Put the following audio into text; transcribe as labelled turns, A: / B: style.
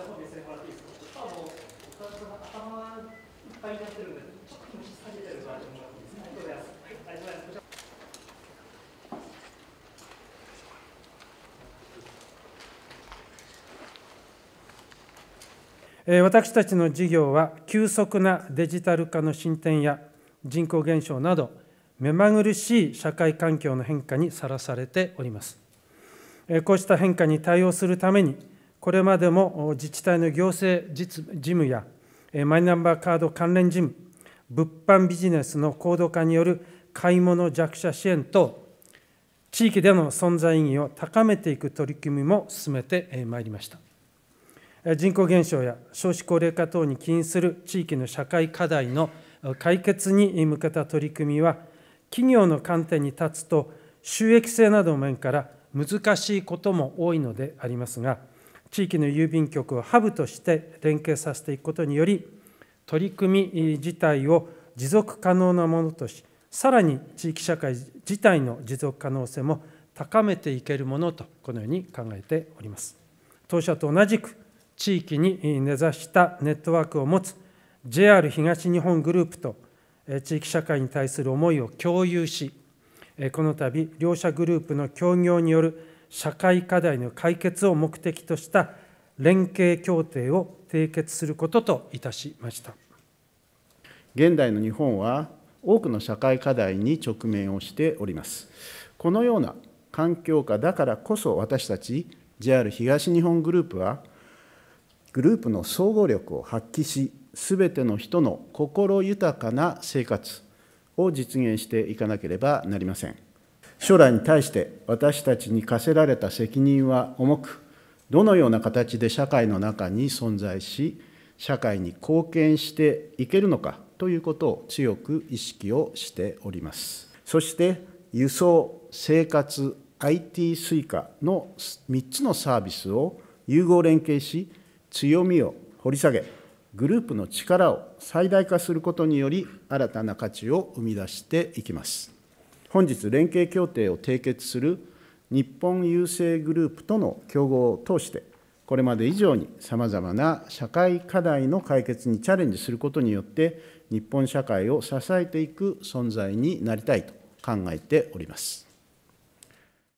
A: ちらの方目線もらっていいですか。ちょっとあの、お二つ頭いっぱいになってるんで、ちょっと気持ち下げてる感じもらっていいですか。ありがとうございます。はい、ありがとうございます。
B: 私たちの事業は急速なデジタル化の進展や人口減少など目まぐるしい社会環境の変化にさらされております。こうした変化に対応するためにこれまでも自治体の行政事務やマイナンバーカード関連事務物販ビジネスの高度化による買い物弱者支援等地域での存在意義を高めていく取り組みも進めてまいりました。人口減少や少子高齢化等に起因する地域の社会課題の解決に向けた取り組みは、企業の観点に立つと、収益性などの面から難しいことも多いのでありますが、地域の郵便局をハブとして連携させていくことにより、取り組み自体を持続可能なものとし、さらに地域社会自体の持続可能性も高めていけるものと、このように考えております。当社と同じく、地域に根ざしたネットワークを持つ JR 東日本グループと地域社会に対する思いを共有し、この度、両社グループの協業による社会課題の解決を目的とした連携協定を締結することといたしました。
C: 現代の日本は多くの社会課題に直面をしております。このような環境下だからこそ私たち JR 東日本グループはグループの総合力を発揮し、すべての人の心豊かな生活を実現していかなければなりません。将来に対して私たちに課せられた責任は重く、どのような形で社会の中に存在し、社会に貢献していけるのかということを強く意識をしております。そして、輸送、生活、IT Suica の3つのサービスを融合連携し、強みを掘り下げ、グループの力を最大化することにより、新たな価値を生み出していきます。本日、連携協定を締結する日本郵政グループとの競合を通して、これまで以上にさまざまな社会課題の解決にチャレンジすることによって、日本社会を支えていく存在になりたいと考えております。